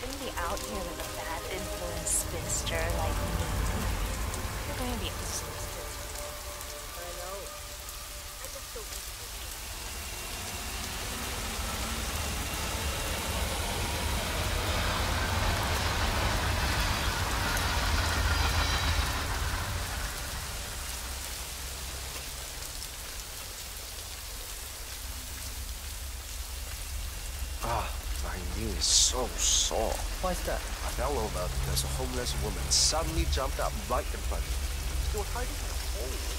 out here with a bad influence spinster like me, you're going to be exhausted. I know. I just don't think Ah, my knee is so sore. Why's that? I fell over because a homeless woman suddenly jumped up right in front of me. Was hiding in a hole.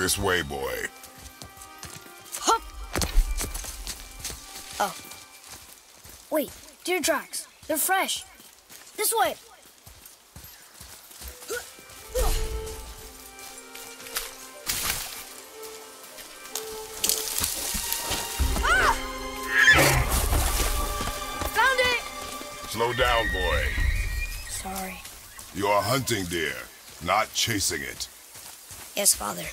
This way, boy. Hup! Oh. Wait, deer tracks. They're fresh. This way. Ah! Found it! Slow down, boy. Sorry. You are hunting deer, not chasing it. Yes, Father.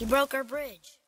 He broke our bridge.